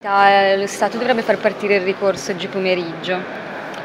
Eh, lo Stato dovrebbe far partire il ricorso oggi pomeriggio.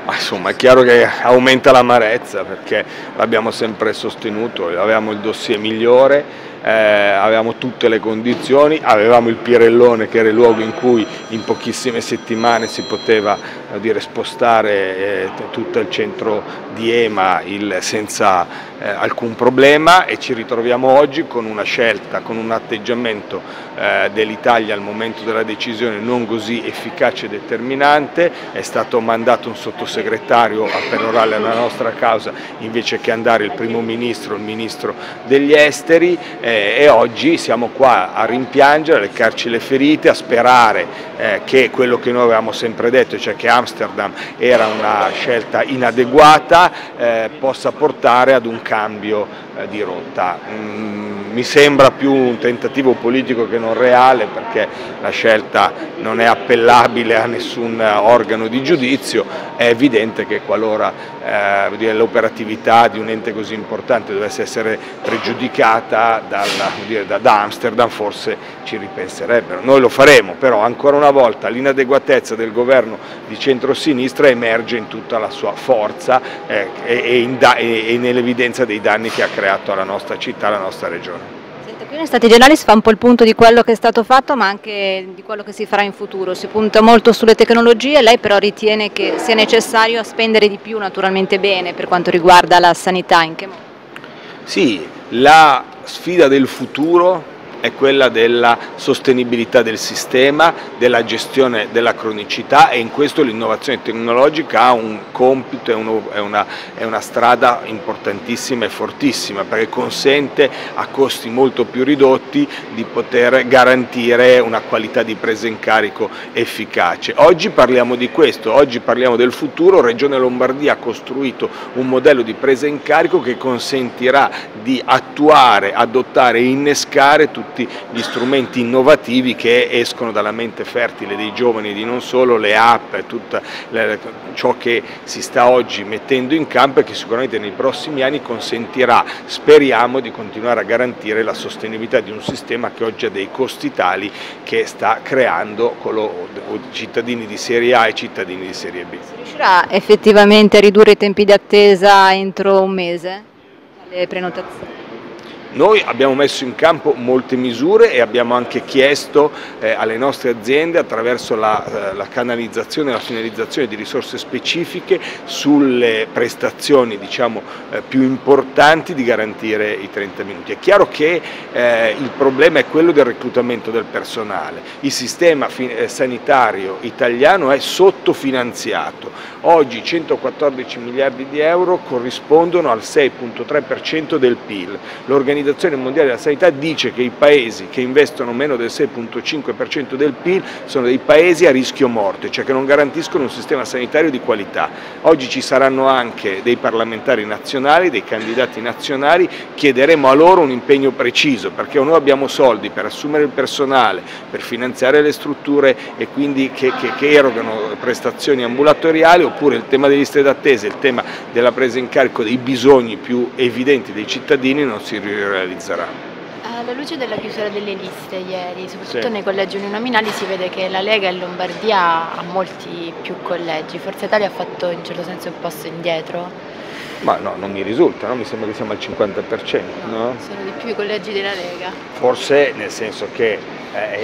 Ma insomma è chiaro che aumenta l'amarezza perché l'abbiamo sempre sostenuto, avevamo il dossier migliore, eh, avevamo tutte le condizioni, avevamo il Pirellone che era il luogo in cui in pochissime settimane si poteva dire, spostare eh, tutto il centro di EMA il, senza eh, alcun problema e ci ritroviamo oggi con una scelta, con un atteggiamento eh, dell'Italia al momento della decisione non così efficace e determinante, è stato mandato un sottosegretario a perorare la nostra causa invece che andare il primo ministro, il ministro degli esteri eh, e oggi siamo qua a rimpiangere, a leccarci le ferite, a sperare eh, che quello che noi avevamo sempre detto, cioè che Amsterdam era una scelta inadeguata, eh, possa portare ad un cambio eh, di rotta. Mm, mi sembra più un tentativo politico che non reale perché la scelta non è appellabile a nessun organo di giudizio, è evidente che qualora eh, l'operatività di un ente così importante dovesse essere pregiudicata dal, dire, da, da Amsterdam forse ci ripenserebbero. Noi lo faremo, però ancora una volta l'inadeguatezza del governo di centrosinistra emerge in tutta la sua forza eh, e, e, e nell'evidenza dei danni che ha creato alla nostra città, alla nostra regione. Qui nei Stati Generali si fa un po' il punto di quello che è stato fatto ma anche di quello che si farà in futuro, si punta molto sulle tecnologie, lei però ritiene che sia necessario spendere di più naturalmente bene per quanto riguarda la sanità, in che modo? Sì, la sfida del futuro è quella della sostenibilità del sistema, della gestione della cronicità e in questo l'innovazione tecnologica ha un compito, è, uno, è, una, è una strada importantissima e fortissima perché consente a costi molto più ridotti di poter garantire una qualità di presa in carico efficace. Oggi parliamo di questo, oggi parliamo del futuro, Regione Lombardia ha costruito un modello di presa in carico che consentirà di attuare, adottare e innescare tutti tutti gli strumenti innovativi che escono dalla mente fertile dei giovani e di non solo, le app, tutto ciò che si sta oggi mettendo in campo e che sicuramente nei prossimi anni consentirà, speriamo, di continuare a garantire la sostenibilità di un sistema che oggi ha dei costi tali che sta creando cittadini di serie A e cittadini di serie B. Si riuscirà effettivamente a ridurre i tempi di attesa entro un mese? Le prenotazioni? Noi abbiamo messo in campo molte misure e abbiamo anche chiesto eh, alle nostre aziende attraverso la, eh, la, canalizzazione e la finalizzazione di risorse specifiche sulle prestazioni diciamo, eh, più importanti di garantire i 30 minuti. È chiaro che eh, il problema è quello del reclutamento del personale, il sistema eh, sanitario italiano è sottofinanziato, oggi 114 miliardi di euro corrispondono al 6.3% del PIL. L'Organizzazione Mondiale della Sanità dice che i paesi che investono meno del 6.5% del PIL sono dei paesi a rischio morte, cioè che non garantiscono un sistema sanitario di qualità. Oggi ci saranno anche dei parlamentari nazionali, dei candidati nazionali, chiederemo a loro un impegno preciso perché o noi abbiamo soldi per assumere il personale, per finanziare le strutture e quindi che, che, che erogano prestazioni ambulatoriali oppure il tema delle liste d'attesa, il tema della presa in carico dei bisogni più evidenti dei cittadini non si realizzerà. Alla luce della chiusura delle liste ieri, soprattutto sì. nei collegi uninominali, si vede che la Lega in Lombardia ha molti più collegi. Forza Italia ha fatto in certo senso un passo indietro. Ma no, non mi risulta, no? mi sembra che siamo al 50%. No, no? Sono di più i collegi della Lega. Forse nel senso che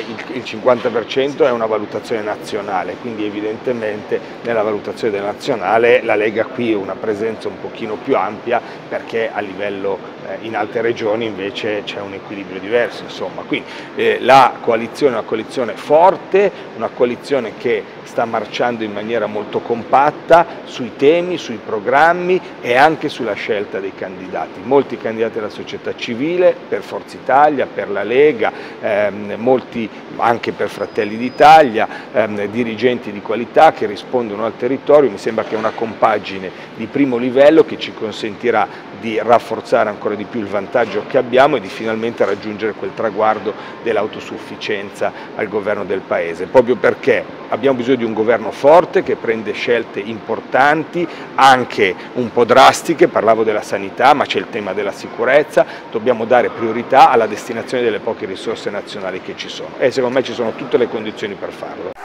il, il 50% è una valutazione nazionale, quindi evidentemente nella valutazione nazionale la Lega qui ha una presenza un pochino più ampia perché a livello eh, in altre regioni invece c'è un equilibrio diverso. Insomma. Quindi eh, la coalizione è una coalizione forte, una coalizione che sta marciando in maniera molto compatta sui temi, sui programmi e anche sulla scelta dei candidati. Molti candidati della società civile, per Forza Italia, per la Lega, ehm, molti anche per Fratelli d'Italia, ehm, dirigenti di qualità che rispondono al territorio, mi sembra che è una compagine di primo livello che ci consentirà di rafforzare ancora di più il vantaggio che abbiamo e di finalmente raggiungere quel traguardo dell'autosufficienza al governo del Paese, proprio perché abbiamo bisogno di un governo forte che prende scelte importanti, anche un po' drastiche, parlavo della sanità ma c'è il tema della sicurezza, dobbiamo dare priorità alla destinazione delle poche risorse nazionali che ci sono e secondo me ci sono tutte le condizioni per farlo.